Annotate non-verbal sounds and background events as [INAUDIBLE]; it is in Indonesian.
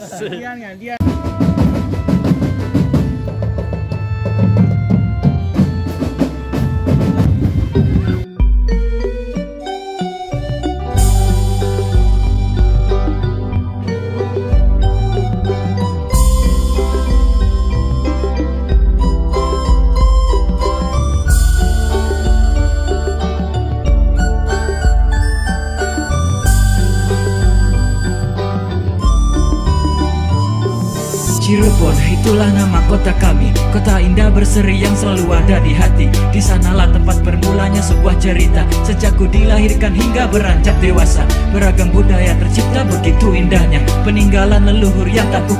是 [LAUGHS] itulah nama kota kami Kota indah berseri yang selalu ada di hati. Di sanalah tempat bermulanya sebuah cerita. Sejak ku dilahirkan hingga beranjak dewasa Beragam budaya tercipta begitu indahnya. Peninggalan leluhur yang tak ku